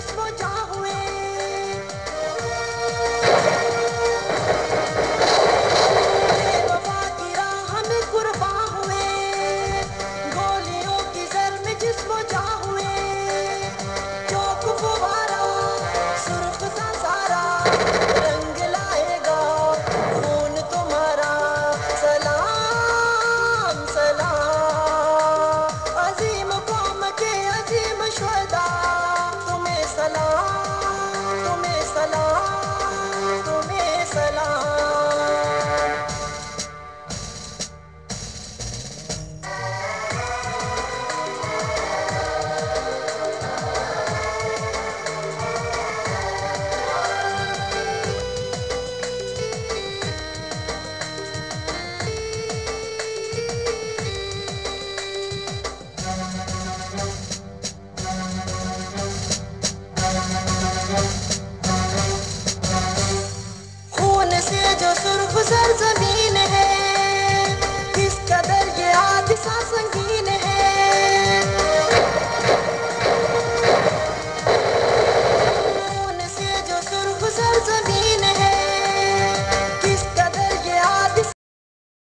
just for joy. 色的作